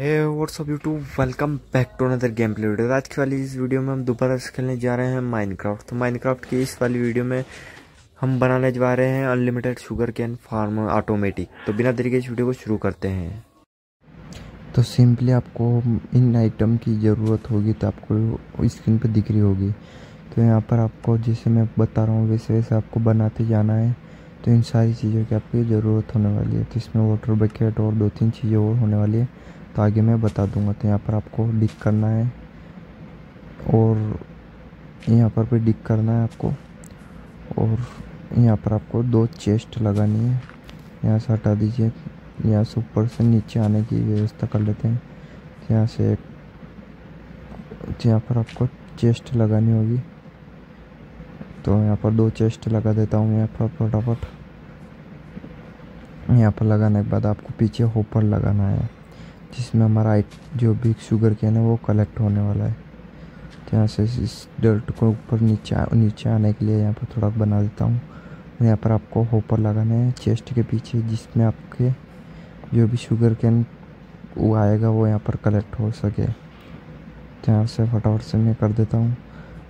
What's up YouTube welcome back to another game play video आज की वाली इस वीडियो में हम दोबारा से खेलने जा रहे हैं माइनक्राफ्ट तो माइनक्राफ्ट की इस वाली वीडियो में हम बनाने जा रहे हैं unlimited sugar cane farm automatic तो बिना तरीके इस वीडियो को शुरू करते हैं। तो सिंपली आपको इन आइटम की ज़रूरत होगी तो आपको स्क्रीन पर दिख रही होगी। तो यहाँ पर आपको, जैसे मैं बता रहा हूँ, वैसे वैसे आपको बनाते जाना है। तो इन सारी चीज़ों की आपकी ज़रूरत होने वाली है। तो इसमें वाटर बकेट और दो तीन चीज़ें और होने वाली है। तो आगे मैं बता दूँगा तो यहाँ पर आपको डिक करना है। और यहाँ पर भी डिक करना है आपको। और यहाँ पर आपको दो चेस्ट लगानी है। यहाँ से हटा दीजिए। यहाँ से ऊपर से नीचे आने की व्यवस्था कर लेते हैं। यहाँ से एक यहाँ पर आपको चेस्ट लगानी होगी। तो यहाँ पर दो चेस्ट लगा देता हूँ यहाँ पर फटाफट। यहाँ पर लगाने के बाद आपको पीछे होपर लगाना है। जिसमें हमारा जो भी शुगर कैन है, वो कलेक्ट होने वाला है। तो यहाँ से इस डर्ट को ऊपर नीचे नीचे आने के लिए यहाँ पर थोड़ा बना देता हूँ। यहाँ पर आपको होपर लगाना है चेस्ट के पीछे जिसमें आपके जो भी शुगर कैन वो आएगा, वो यहाँ पर कलेक्ट हो सके। तो यहाँ से फटाफट से मैं कर देता हूँ।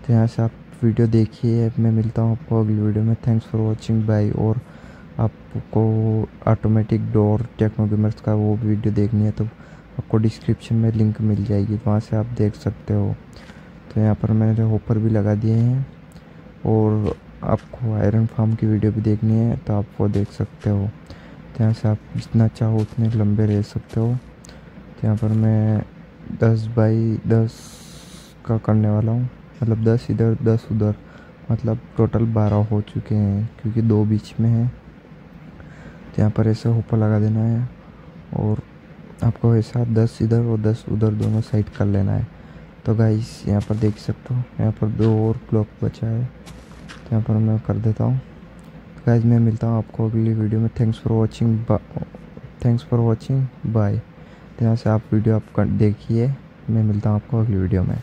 तो यहाँ से आप वीडियो देखिए मैं मिलता हूँ आपको अगली वीडियो में। थैंक्स फॉर वॉचिंग बाय और आपको ऑटोमेटिक डोर टेक्नो गेमर्स का वो वीडियो देखनी है तो आपको डिस्क्रिप्शन में लिंक मिल जाएगी, वहाँ से आप देख सकते हो। तो यहाँ पर मैंने होपर भी लगा दिए हैं और आपको आयरन फार्म की वीडियो भी देखनी है तो आप वो देख सकते हो। तो यहाँ से आप जितना चाहो उतने लंबे रह सकते हो। तो यहाँ पर मैं दस बाई दस का करने वाला हूँ। मतलब दस इधर, दस उधर मतलब टोटल बारह हो चुके हैं, क्योंकि दो बीच में हैं। तो यहाँ पर ऐसे होपर लगा देना है और आपको ऐसा दस इधर और दस उधर दोनों साइड कर लेना है। तो गाइस यहाँ पर देख सकते हो, यहाँ पर दो और क्लॉक बचा है। तो यहाँ पर मैं कर देता हूँ। तो गाइस मैं मिलता हूँ आपको अगली वीडियो में। Thanks for watching thanks for watching bye तो यहाँ से आप वीडियो आप देखिए, मैं मिलता हूँ आपको अगली वीडियो में।